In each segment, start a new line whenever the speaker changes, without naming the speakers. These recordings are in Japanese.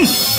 う。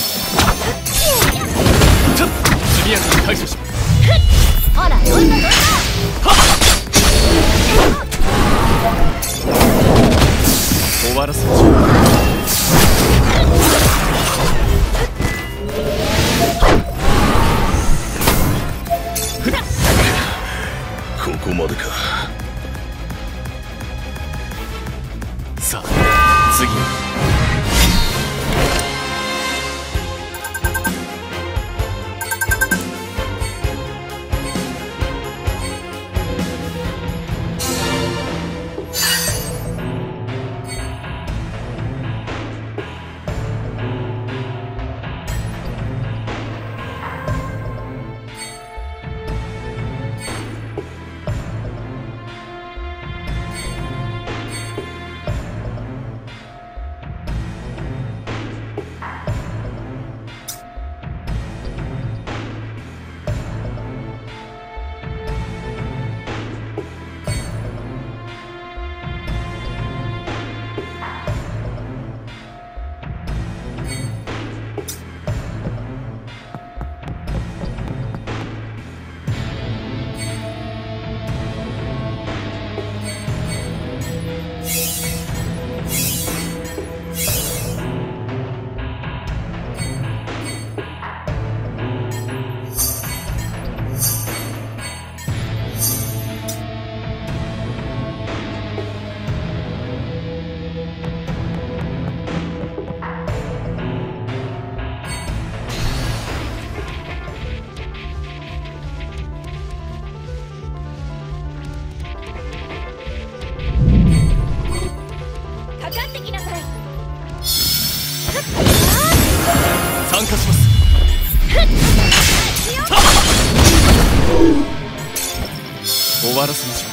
終わらせましょ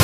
う。